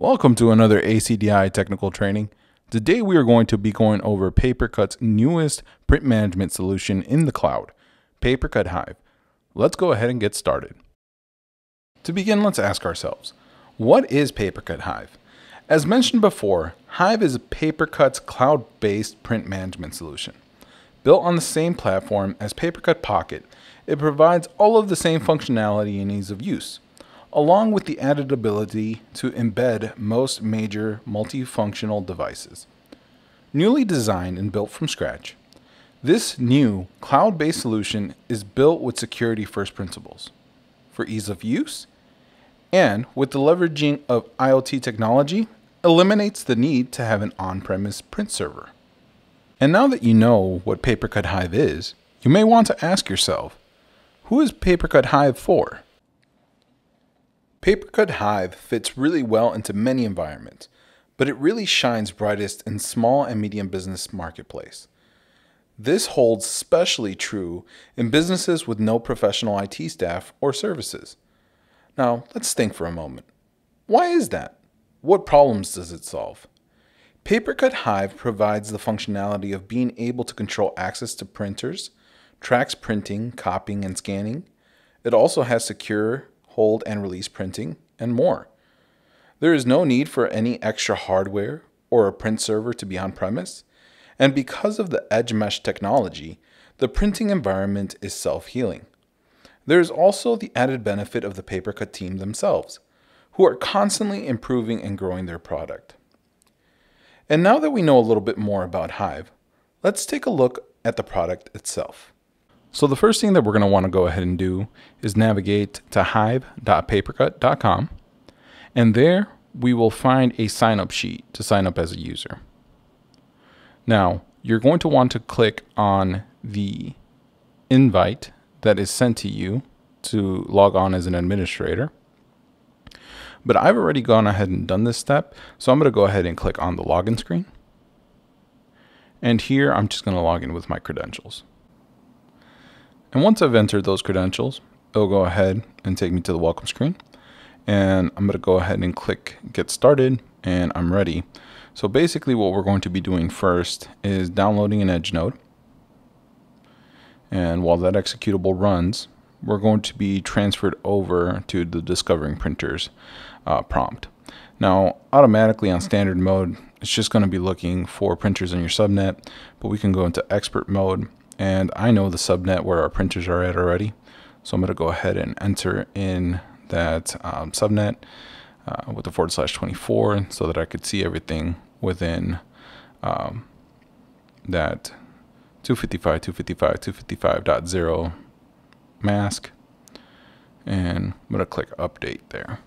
Welcome to another ACDI technical training. Today we are going to be going over PaperCut's newest print management solution in the cloud, PaperCut Hive. Let's go ahead and get started. To begin, let's ask ourselves, what is PaperCut Hive? As mentioned before, Hive is PaperCut's cloud-based print management solution. Built on the same platform as PaperCut Pocket, it provides all of the same functionality and ease of use along with the added ability to embed most major multifunctional devices. Newly designed and built from scratch, this new cloud based solution is built with security first principles for ease of use and with the leveraging of IoT technology eliminates the need to have an on-premise print server. And now that you know what PaperCut Hive is, you may want to ask yourself, who is PaperCut Hive for? PaperCut Hive fits really well into many environments, but it really shines brightest in small and medium business marketplace. This holds especially true in businesses with no professional IT staff or services. Now, let's think for a moment. Why is that? What problems does it solve? PaperCut Hive provides the functionality of being able to control access to printers, tracks printing, copying, and scanning. It also has secure hold and release printing, and more. There is no need for any extra hardware or a print server to be on premise, and because of the edge mesh technology, the printing environment is self healing. There is also the added benefit of the PaperCut team themselves, who are constantly improving and growing their product. And now that we know a little bit more about Hive, let's take a look at the product itself. So the first thing that we're going to want to go ahead and do is navigate to hive.papercut.com. And there we will find a sign up sheet to sign up as a user. Now, you're going to want to click on the invite that is sent to you to log on as an administrator. But I've already gone ahead and done this step, so I'm going to go ahead and click on the login screen. And here I'm just going to log in with my credentials. And once I've entered those credentials, it'll go ahead and take me to the welcome screen. And I'm going to go ahead and click get started and I'm ready. So basically what we're going to be doing first is downloading an edge node. And while that executable runs, we're going to be transferred over to the discovering printers uh, prompt. Now, automatically on standard mode, it's just going to be looking for printers in your subnet, but we can go into expert mode and I know the subnet where our printers are at already. So I'm going to go ahead and enter in that um, subnet uh, with the forward slash 24 so that I could see everything within um, that 255, 255, 255.0 mask. And I'm going to click update there.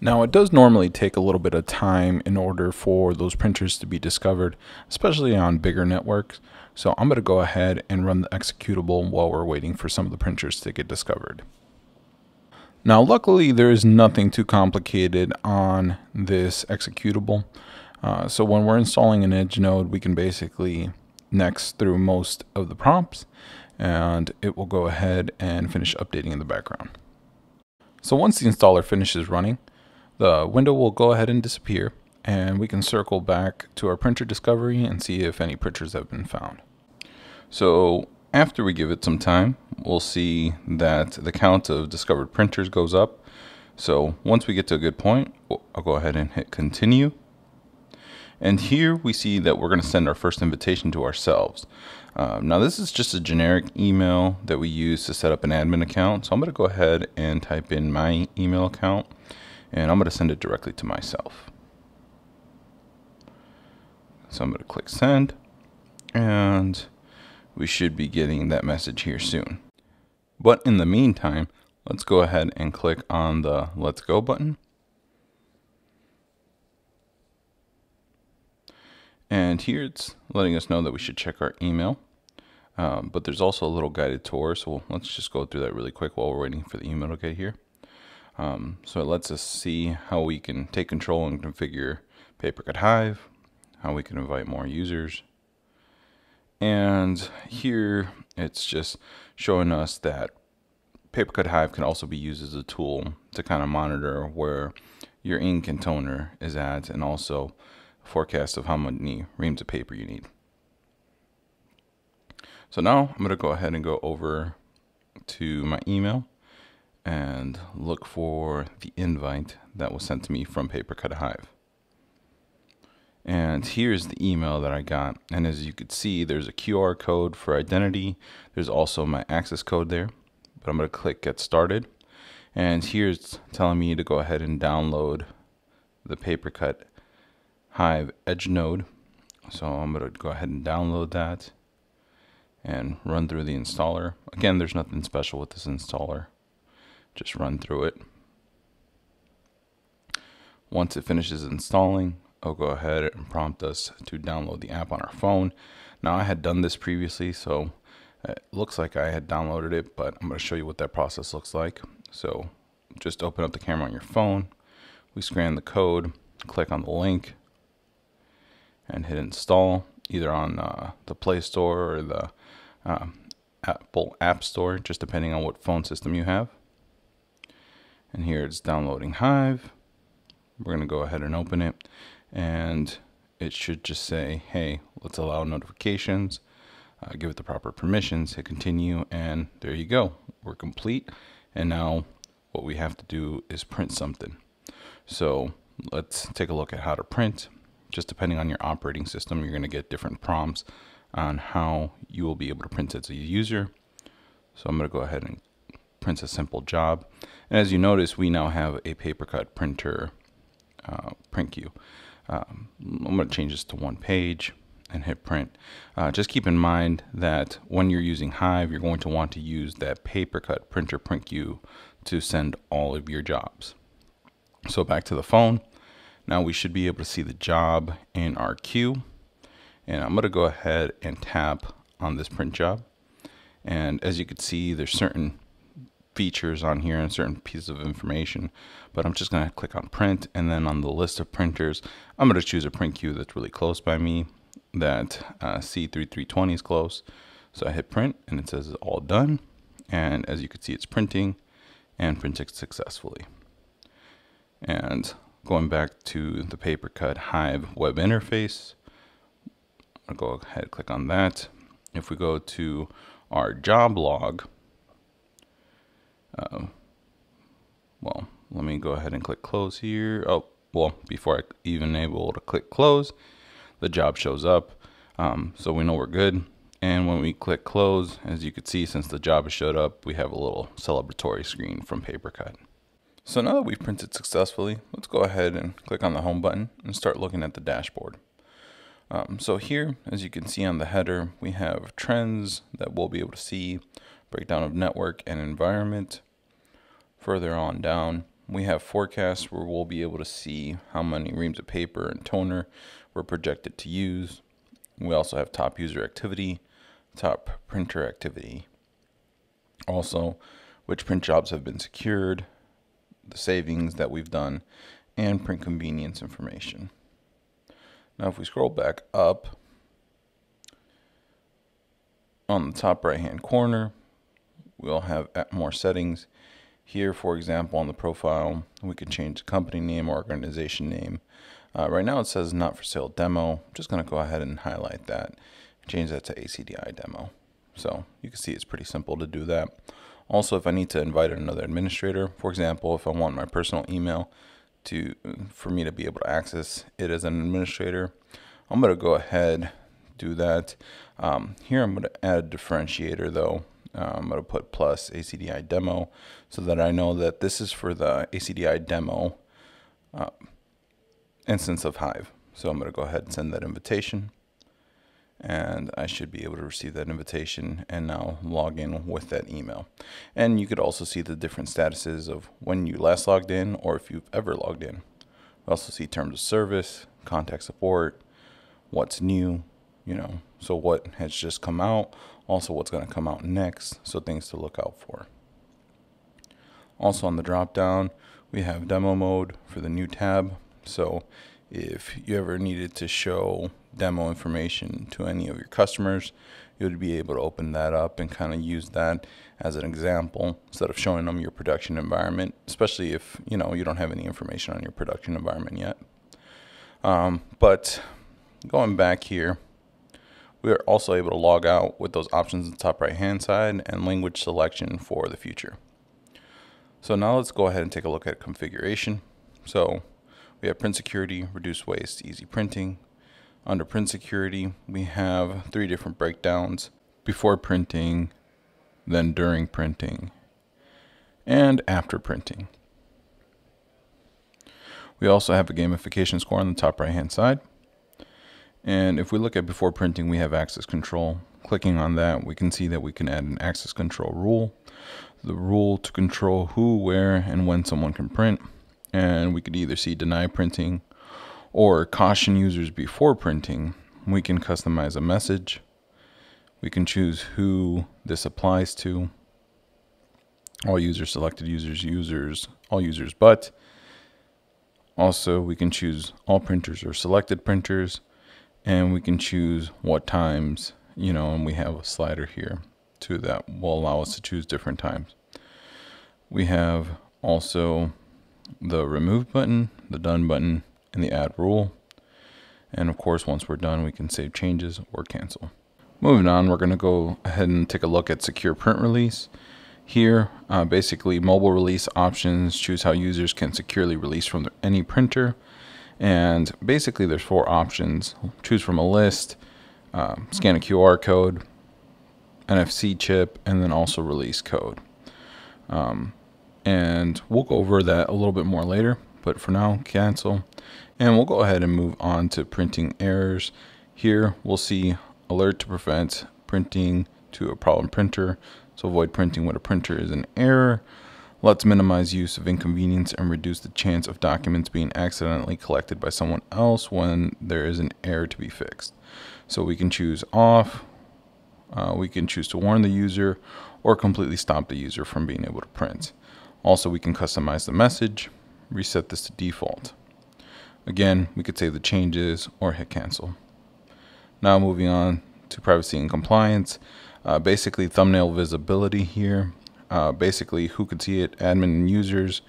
Now, it does normally take a little bit of time in order for those printers to be discovered, especially on bigger networks. So I'm going to go ahead and run the executable while we're waiting for some of the printers to get discovered. Now, luckily, there is nothing too complicated on this executable. Uh, so when we're installing an edge node, we can basically next through most of the prompts and it will go ahead and finish updating in the background. So once the installer finishes running, the window will go ahead and disappear and we can circle back to our printer discovery and see if any printers have been found. So after we give it some time, we'll see that the count of discovered printers goes up. So once we get to a good point, I'll go ahead and hit continue. And here we see that we're going to send our first invitation to ourselves. Um, now this is just a generic email that we use to set up an admin account. So I'm going to go ahead and type in my email account and I'm going to send it directly to myself. So I'm going to click send and we should be getting that message here soon. But in the meantime, let's go ahead and click on the let's go button. And here it's letting us know that we should check our email. Um, but there's also a little guided tour, so let's just go through that really quick while we're waiting for the email to get here. Um, so it lets us see how we can take control and configure PaperCut Hive, how we can invite more users. And here it's just showing us that PaperCut Hive can also be used as a tool to kind of monitor where your ink and toner is at and also forecast of how many reams of paper you need. So now I'm going to go ahead and go over to my email and look for the invite that was sent to me from PaperCut Hive. And here's the email that I got. And as you can see, there's a QR code for identity. There's also my access code there. But I'm going to click Get Started. And here's telling me to go ahead and download the PaperCut Hive Edge node. So I'm going to go ahead and download that and run through the installer. Again, there's nothing special with this installer. Just run through it. Once it finishes installing, I'll go ahead and prompt us to download the app on our phone. Now I had done this previously, so it looks like I had downloaded it, but I'm going to show you what that process looks like. So just open up the camera on your phone. We scan the code, click on the link, and hit install either on uh, the Play Store or the uh, Apple App Store, just depending on what phone system you have. And here it's downloading Hive. We're going to go ahead and open it and it should just say, hey, let's allow notifications, uh, give it the proper permissions, hit continue, and there you go. We're complete. And now what we have to do is print something. So let's take a look at how to print. Just depending on your operating system, you're going to get different prompts on how you will be able to print as a user. So I'm going to go ahead and print a simple job. And as you notice, we now have a PaperCut printer uh, print queue. Um, I'm going to change this to one page and hit print. Uh, just keep in mind that when you're using Hive, you're going to want to use that PaperCut printer print queue to send all of your jobs. So back to the phone. Now we should be able to see the job in our queue. And I'm going to go ahead and tap on this print job. And as you can see, there's certain features on here and certain pieces of information but I'm just going to click on print and then on the list of printers I'm going to choose a print queue that's really close by me that uh, C3320 is close. So I hit print and it says it's all done and as you can see it's printing and printing successfully. And going back to the PaperCut Hive web interface I'll go ahead and click on that. If we go to our job log uh, well, let me go ahead and click close here. Oh, well, before I even able to click close, the job shows up. Um, so we know we're good. And when we click close, as you can see, since the job has showed up, we have a little celebratory screen from PaperCut. So now that we've printed successfully, let's go ahead and click on the home button and start looking at the dashboard. Um, so here, as you can see on the header, we have trends that we'll be able to see, breakdown of network and environment. Further on down, we have forecasts where we'll be able to see how many reams of paper and toner we're projected to use. We also have top user activity, top printer activity. Also, which print jobs have been secured, the savings that we've done, and print convenience information. Now if we scroll back up, on the top right hand corner, we'll have more settings. Here, for example, on the profile, we can change the company name or organization name. Uh, right now it says not for sale demo. I'm just going to go ahead and highlight that, change that to ACDI demo. So you can see it's pretty simple to do that. Also, if I need to invite another administrator, for example, if I want my personal email to for me to be able to access it as an administrator, I'm going to go ahead do that. Um, here I'm going to add a differentiator though. Uh, I'm going to put plus ACDI demo so that I know that this is for the ACDI demo uh, instance of Hive. So I'm going to go ahead and send that invitation and I should be able to receive that invitation and now log in with that email. And you could also see the different statuses of when you last logged in or if you've ever logged in. We also see terms of service, contact support, what's new, you know, so what has just come out, also what's going to come out next, so things to look out for. Also on the drop down, we have demo mode for the new tab. So if you ever needed to show demo information to any of your customers, you would be able to open that up and kind of use that as an example instead of showing them your production environment, especially if you know you don't have any information on your production environment yet. Um, but going back here, we are also able to log out with those options in the top right hand side and language selection for the future. So now let's go ahead and take a look at configuration. So we have print security, reduce waste, easy printing. Under print security, we have three different breakdowns before printing, then during printing, and after printing. We also have a gamification score on the top right hand side. And if we look at before printing, we have access control. Clicking on that, we can see that we can add an access control rule. The rule to control who, where, and when someone can print and we could either see deny printing or caution users before printing. We can customize a message. We can choose who this applies to. All users, selected users, users, all users, but also we can choose all printers or selected printers and we can choose what times, you know, and we have a slider here too that will allow us to choose different times. We have also the remove button, the done button, and the add rule. And of course, once we're done, we can save changes or cancel. Moving on, we're going to go ahead and take a look at secure print release. Here, uh, basically mobile release options, choose how users can securely release from any printer. And basically there's four options. Choose from a list, uh, scan a QR code, NFC chip, and then also release code. Um, and we'll go over that a little bit more later but for now cancel and we'll go ahead and move on to printing errors here we'll see alert to prevent printing to a problem printer so avoid printing when a printer is an error let's minimize use of inconvenience and reduce the chance of documents being accidentally collected by someone else when there is an error to be fixed so we can choose off uh, we can choose to warn the user or completely stop the user from being able to print also, we can customize the message, reset this to default. Again, we could save the changes or hit cancel. Now moving on to privacy and compliance. Uh, basically thumbnail visibility here. Uh, basically who could see it, admin and users,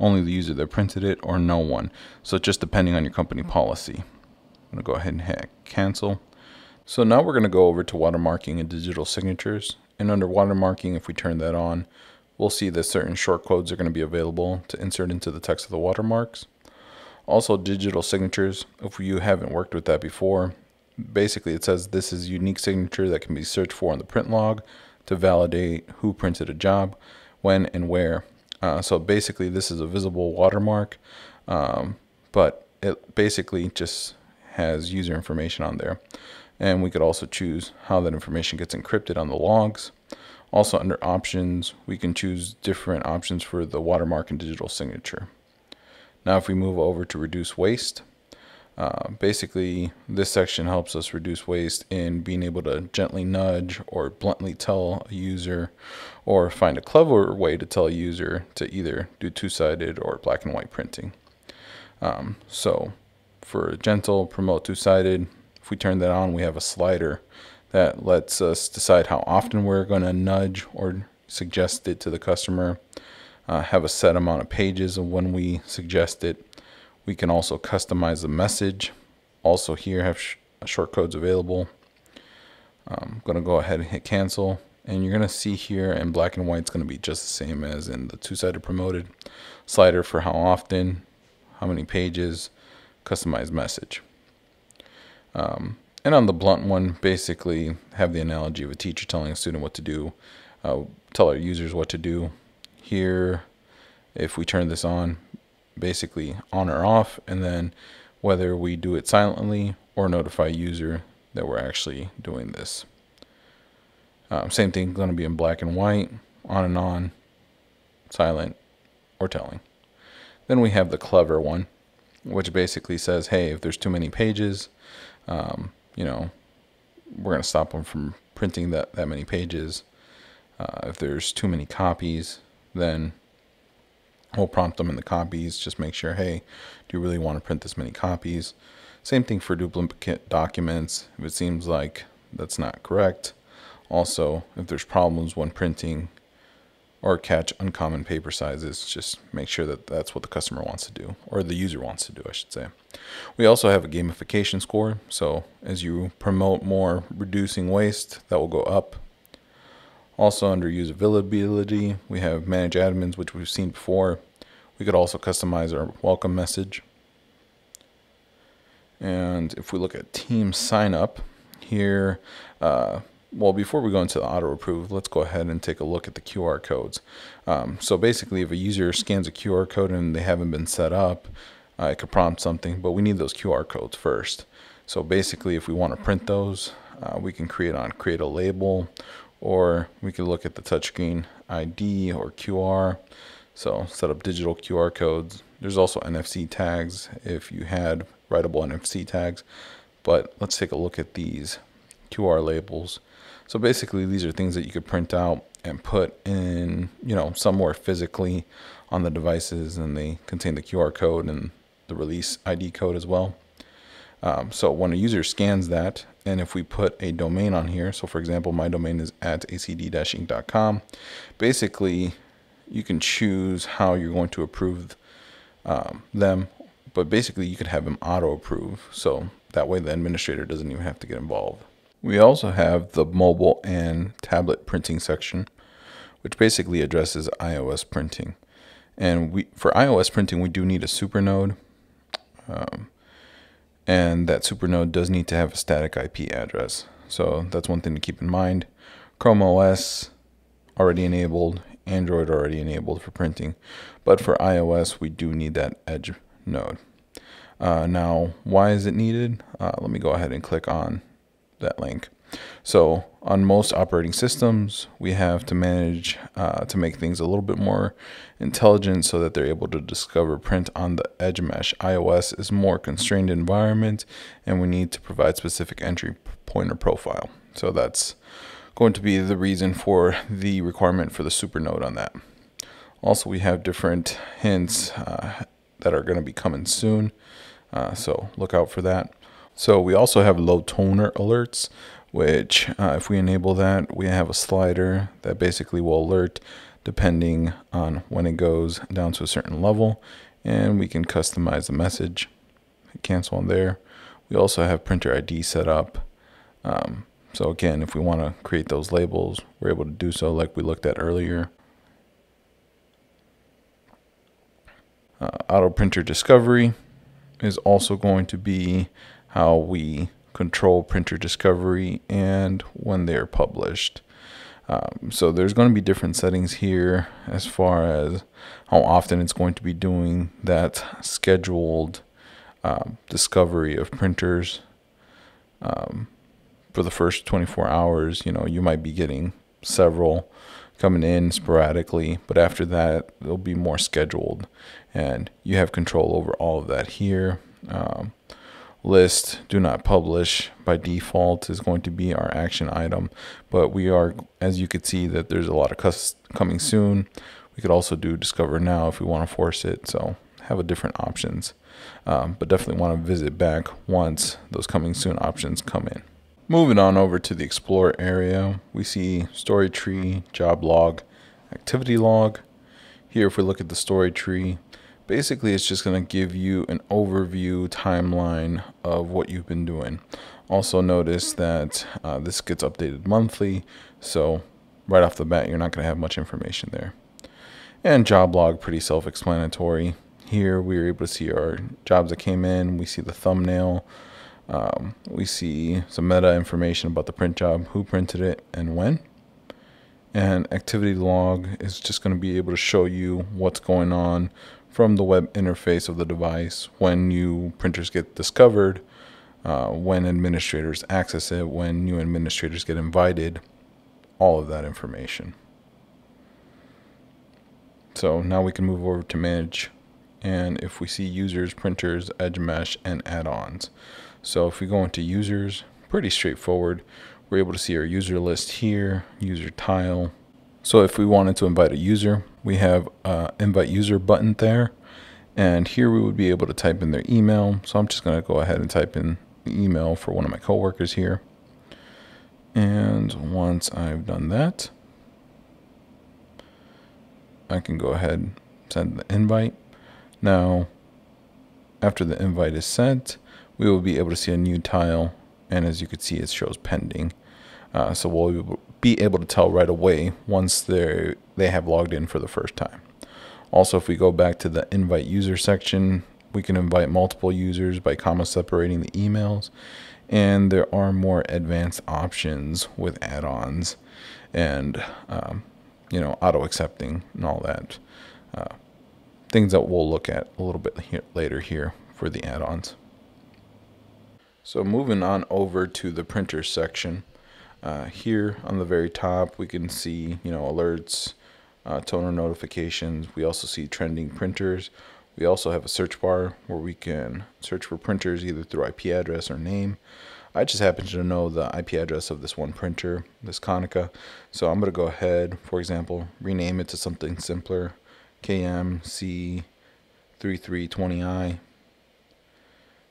only the user that printed it, or no one. So just depending on your company policy. I'm gonna go ahead and hit cancel. So now we're gonna go over to watermarking and digital signatures. And under watermarking, if we turn that on, we'll see that certain short codes are going to be available to insert into the text of the watermarks. Also digital signatures, if you haven't worked with that before, basically it says this is unique signature that can be searched for in the print log to validate who printed a job, when and where. Uh, so basically this is a visible watermark, um, but it basically just has user information on there. And we could also choose how that information gets encrypted on the logs. Also under options, we can choose different options for the watermark and digital signature. Now if we move over to reduce waste, uh, basically this section helps us reduce waste in being able to gently nudge or bluntly tell a user or find a clever way to tell a user to either do two-sided or black and white printing. Um, so for gentle promote two-sided, if we turn that on, we have a slider that lets us decide how often we're going to nudge or suggest it to the customer. Uh, have a set amount of pages of when we suggest it. We can also customize the message. Also here have sh short codes available. I'm going to go ahead and hit cancel. And you're going to see here in black and white, it's going to be just the same as in the two-sided promoted slider for how often, how many pages, customized message. Um, and on the blunt one, basically have the analogy of a teacher telling a student what to do, uh, tell our users what to do. Here, if we turn this on, basically on or off, and then whether we do it silently or notify user that we're actually doing this. Um, same thing, going to be in black and white, on and on, silent, or telling. Then we have the clever one, which basically says, hey, if there's too many pages, um, you know, we're going to stop them from printing that, that many pages. Uh, if there's too many copies, then We'll prompt them in the copies, just make sure, hey, do you really want to print this many copies? Same thing for duplicate documents. If it seems like that's not correct. Also, if there's problems when printing or catch uncommon paper sizes, just make sure that that's what the customer wants to do, or the user wants to do, I should say. We also have a gamification score. So as you promote more reducing waste, that will go up. Also under usability, we have manage admins, which we've seen before. We could also customize our welcome message. And if we look at team sign up here, uh, well, before we go into the auto approve, let's go ahead and take a look at the QR codes. Um, so basically, if a user scans a QR code and they haven't been set up, uh, it could prompt something, but we need those QR codes first. So basically, if we want to print those, uh, we can create on create a label, or we could look at the touchscreen ID or QR. So set up digital QR codes. There's also NFC tags if you had writable NFC tags. But let's take a look at these QR labels. So basically, these are things that you could print out and put in, you know, somewhere physically on the devices, and they contain the QR code and the release ID code as well. Um, so when a user scans that, and if we put a domain on here, so for example, my domain is at acd-inc.com, basically you can choose how you're going to approve um, them, but basically you could have them auto approve. So that way the administrator doesn't even have to get involved. We also have the mobile and tablet printing section, which basically addresses iOS printing. And we for iOS printing, we do need a supernode. Um, and that supernode does need to have a static IP address. So that's one thing to keep in mind. Chrome OS already enabled, Android already enabled for printing, but for iOS we do need that Edge node. Uh, now, why is it needed? Uh, let me go ahead and click on that link. So on most operating systems, we have to manage uh, to make things a little bit more intelligent so that they're able to discover print on the edge mesh. iOS is more constrained environment and we need to provide specific entry pointer profile. So that's going to be the reason for the requirement for the supernode on that. Also, we have different hints uh, that are going to be coming soon. Uh, so look out for that. So we also have low toner alerts, which uh, if we enable that, we have a slider that basically will alert depending on when it goes down to a certain level. And we can customize the message, cancel on there. We also have printer ID set up. Um, so again, if we want to create those labels, we're able to do so like we looked at earlier. Uh, auto printer discovery is also going to be how we control printer discovery and when they're published. Um, so there's going to be different settings here as far as how often it's going to be doing that scheduled um, discovery of printers. Um, for the first 24 hours, you know, you might be getting several coming in sporadically, but after that, they'll be more scheduled, and you have control over all of that here. Um, list do not publish by default is going to be our action item. But we are as you could see that there's a lot of coming soon. We could also do discover now if we want to force it so have a different options. Um, but definitely want to visit back once those coming soon options come in. Moving on over to the explore area we see story tree job log activity log. Here if we look at the story tree Basically, it's just going to give you an overview timeline of what you've been doing. Also notice that uh, this gets updated monthly, so right off the bat, you're not going to have much information there. And job log, pretty self-explanatory. Here, we were able to see our jobs that came in. We see the thumbnail. Um, we see some meta information about the print job, who printed it, and when. And activity log is just going to be able to show you what's going on from the web interface of the device when new printers get discovered, uh, when administrators access it, when new administrators get invited, all of that information. So now we can move over to manage and if we see users, printers, edge mesh, and add-ons. So if we go into users, pretty straightforward. We're able to see our user list here, user tile, So if we wanted to invite a user, we have a invite user button there. And here we would be able to type in their email. So I'm just going to go ahead and type in the email for one of my coworkers here. And once I've done that, I can go ahead and send the invite. Now, after the invite is sent, we will be able to see a new tile. And as you can see, it shows pending. Uh, so we'll be able to tell right away once they they have logged in for the first time. Also, if we go back to the invite user section, we can invite multiple users by comma separating the emails. And there are more advanced options with add-ons and, um, you know, auto accepting and all that. Uh, things that we'll look at a little bit here, later here for the add-ons. So moving on over to the printer section. Uh, here on the very top, we can see, you know, alerts, uh, toner notifications. We also see trending printers. We also have a search bar where we can search for printers either through IP address or name. I just happen to know the IP address of this one printer, this Konica. So I'm going to go ahead, for example, rename it to something simpler, KMC3320i.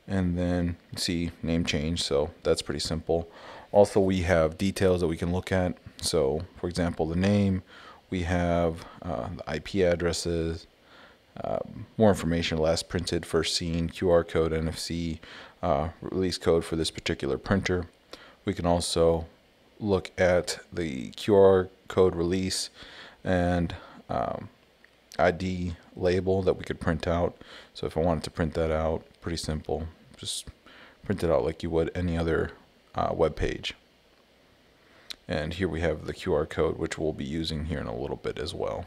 And then see name change. So that's pretty simple. Also, we have details that we can look at. So, for example, the name, we have uh, the IP addresses, uh, more information, last printed, first seen, QR code, NFC, uh, release code for this particular printer. We can also look at the QR code release and um, ID label that we could print out. So if I wanted to print that out, pretty simple, just print it out like you would any other uh, web page. And here we have the QR code, which we'll be using here in a little bit as well.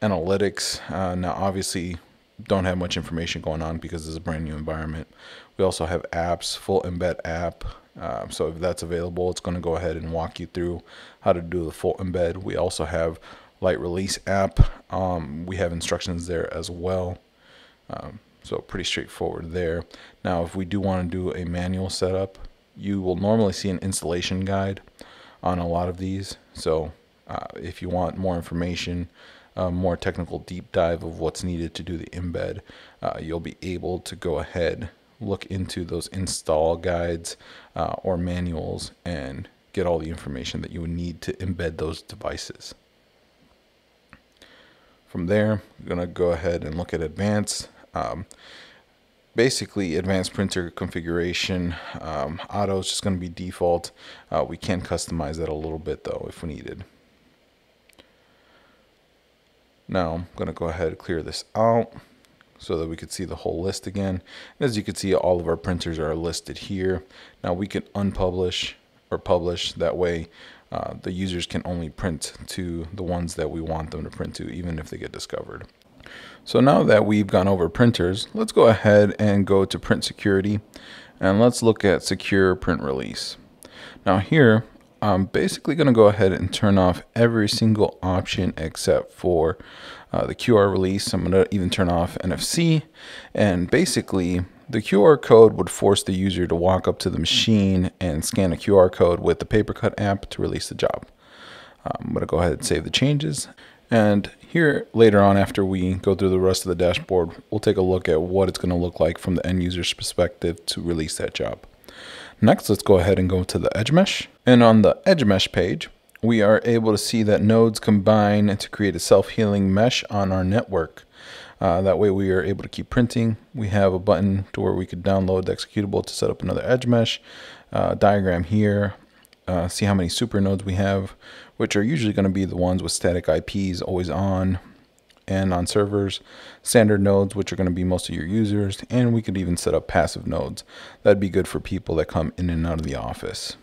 Analytics, uh, now obviously don't have much information going on because it's a brand new environment. We also have apps, full embed app. Uh, so if that's available, it's going to go ahead and walk you through how to do the full embed. We also have light release app. Um, we have instructions there as well. Um, so pretty straightforward there. Now, if we do want to do a manual setup, you will normally see an installation guide on a lot of these. So uh, if you want more information, uh, more technical deep dive of what's needed to do the embed, uh, you'll be able to go ahead, look into those install guides uh, or manuals and get all the information that you would need to embed those devices. From there, I'm going to go ahead and look at advanced. Um, basically advanced printer configuration um, auto is just going to be default. Uh, we can customize that a little bit though if we needed. Now I'm going to go ahead and clear this out so that we could see the whole list again. And as you can see all of our printers are listed here. Now we can unpublish or publish. That way uh, the users can only print to the ones that we want them to print to even if they get discovered so now that we've gone over printers, let's go ahead and go to print security and let's look at secure print release. Now here, I'm basically going to go ahead and turn off every single option except for uh, the QR release. I'm going to even turn off NFC and basically the QR code would force the user to walk up to the machine and scan a QR code with the PaperCut app to release the job. I'm going to go ahead and save the changes and here later on after we go through the rest of the dashboard, we'll take a look at what it's going to look like from the end user's perspective to release that job. Next, let's go ahead and go to the Edge Mesh. And on the Edge Mesh page, we are able to see that nodes combine to create a self-healing mesh on our network. Uh, that way we are able to keep printing. We have a button to where we could download the executable to set up another edge mesh. Uh, diagram here, uh, see how many super nodes we have which are usually going to be the ones with static IPs always on and on servers, standard nodes, which are going to be most of your users, and we could even set up passive nodes. That'd be good for people that come in and out of the office.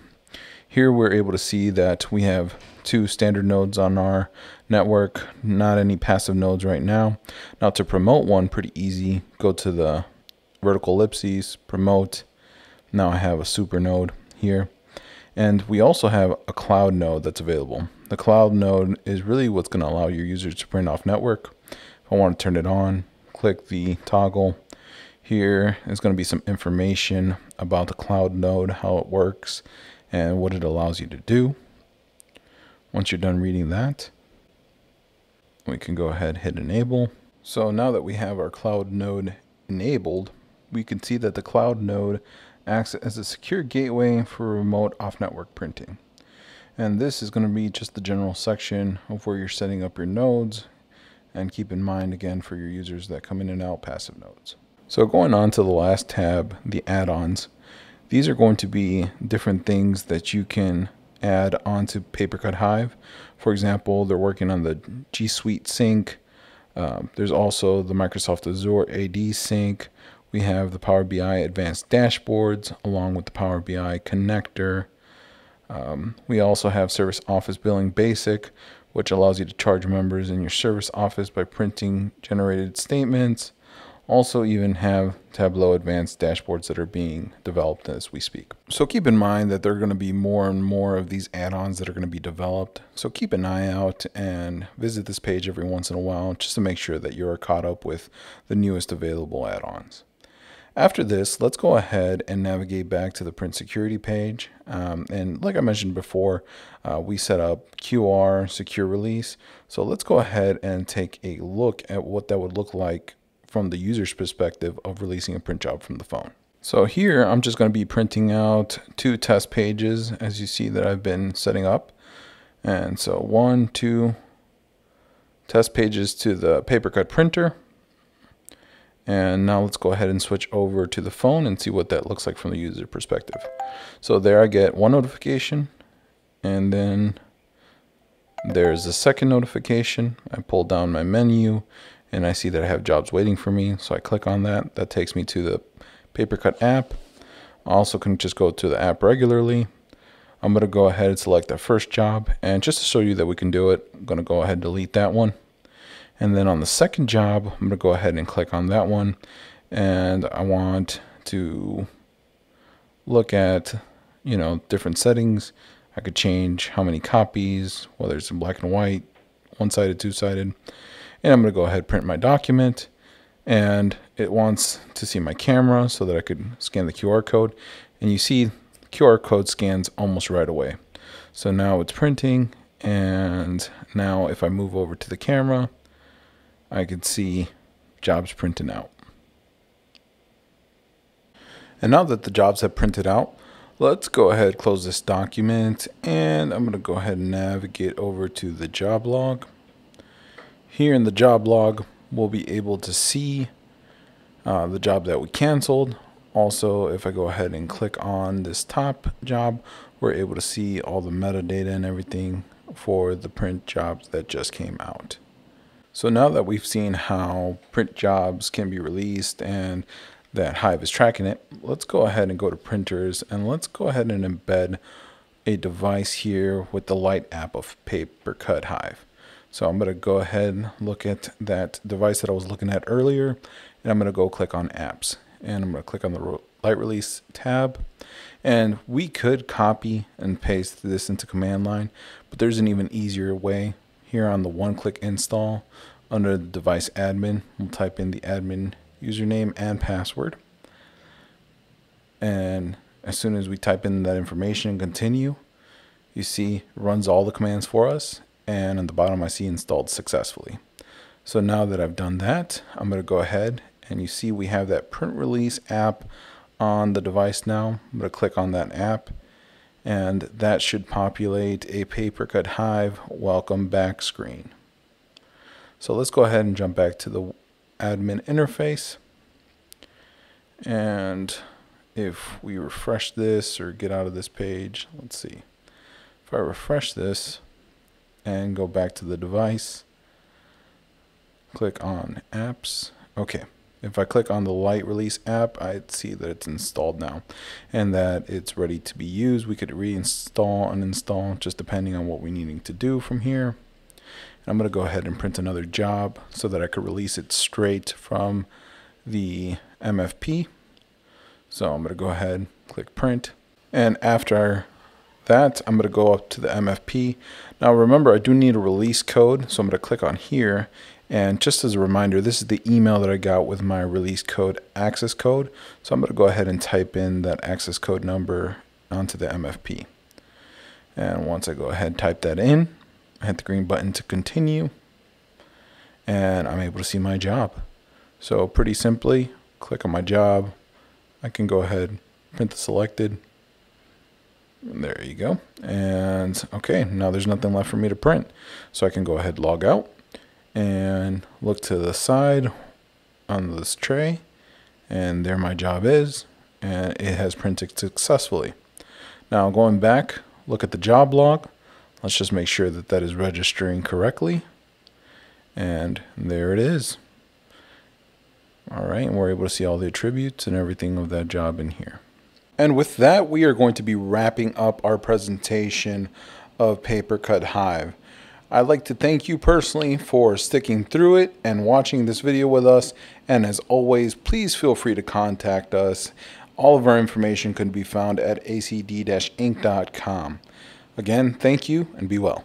Here we're able to see that we have two standard nodes on our network, not any passive nodes right now. Now to promote one, pretty easy, go to the vertical ellipses, promote. Now I have a super node here. And we also have a cloud node that's available. The cloud node is really what's going to allow your users to print off network. If I want to turn it on, click the toggle. Here is going to be some information about the cloud node, how it works, and what it allows you to do. Once you're done reading that, We can go ahead hit enable. So now that we have our cloud node enabled, we can see that the cloud node acts as a secure gateway for remote off-network printing. And this is going to be just the general section of where you're setting up your nodes and keep in mind again for your users that come in and out passive nodes. So going on to the last tab, the add-ons, these are going to be different things that you can add onto PaperCut Hive. For example, they're working on the G Suite sync. Um, there's also the Microsoft Azure AD sync. We have the Power BI advanced dashboards along with the Power BI connector. Um, we also have Service Office Billing Basic, which allows you to charge members in your service office by printing generated statements. Also, even have Tableau advanced dashboards that are being developed as we speak. So, keep in mind that there are going to be more and more of these add ons that are going to be developed. So, keep an eye out and visit this page every once in a while just to make sure that you're caught up with the newest available add ons. After this, let's go ahead and navigate back to the print security page. Um, and like I mentioned before, uh, we set up QR secure release. So let's go ahead and take a look at what that would look like from the user's perspective of releasing a print job from the phone. So here I'm just going to be printing out two test pages as you see that I've been setting up. And so one, two test pages to the PaperCut printer. And now let's go ahead and switch over to the phone and see what that looks like from the user perspective. So there I get one notification and then there's a second notification. I pull down my menu and I see that I have jobs waiting for me. So I click on that. That takes me to the PaperCut app. I also can just go to the app regularly. I'm going to go ahead and select the first job. And just to show you that we can do it, I'm going to go ahead and delete that one. And then on the second job, I'm going to go ahead and click on that one. And I want to look at, you know, different settings. I could change how many copies, whether it's in black and white, one-sided, two-sided. And I'm going to go ahead and print my document. And it wants to see my camera so that I could scan the QR code. And you see QR code scans almost right away. So now it's printing. And now if I move over to the camera, I could see jobs printing out. And now that the jobs have printed out, let's go ahead close this document and I'm going to go ahead and navigate over to the job log. Here in the job log, we'll be able to see uh, the job that we canceled. Also, if I go ahead and click on this top job, we're able to see all the metadata and everything for the print jobs that just came out. So now that we've seen how print jobs can be released and that Hive is tracking it, let's go ahead and go to printers and let's go ahead and embed a device here with the light app of PaperCut Hive. So I'm going to go ahead and look at that device that I was looking at earlier and I'm going to go click on apps and I'm going to click on the light release tab and we could copy and paste this into command line but there's an even easier way here on the one click install under the device admin we'll type in the admin username and password. And as soon as we type in that information and continue you see runs all the commands for us and on the bottom I see installed successfully. So now that I've done that I'm going to go ahead and you see we have that print release app on the device now. I'm going to click on that app and that should populate a PaperCut Hive welcome back screen. So let's go ahead and jump back to the admin interface. And if we refresh this or get out of this page, let's see. If I refresh this and go back to the device, click on apps. Okay, if I click on the light release app, I see that it's installed now and that it's ready to be used. We could reinstall and install just depending on what we're needing to do from here. And I'm going to go ahead and print another job so that I could release it straight from the MFP. So I'm going to go ahead, click print. And after that, I'm going to go up to the MFP. Now remember, I do need a release code. So I'm going to click on here and just as a reminder, this is the email that I got with my release code access code. So I'm going to go ahead and type in that access code number onto the MFP. And once I go ahead and type that in, I hit the green button to continue. and I'm able to see my job. So pretty simply, click on my job. I can go ahead, print the selected. There you go. And okay, now there's nothing left for me to print. So I can go ahead, log out, and look to the side on this tray. And there my job is, and it has printed successfully. Now going back, look at the job log. Let's just make sure that that is registering correctly. And there it is. All right, and we're able to see all the attributes and everything of that job in here. And with that, we are going to be wrapping up our presentation of Papercut Hive. I'd like to thank you personally for sticking through it and watching this video with us. And as always, please feel free to contact us. All of our information can be found at acd-inc.com. Again, thank you and be well.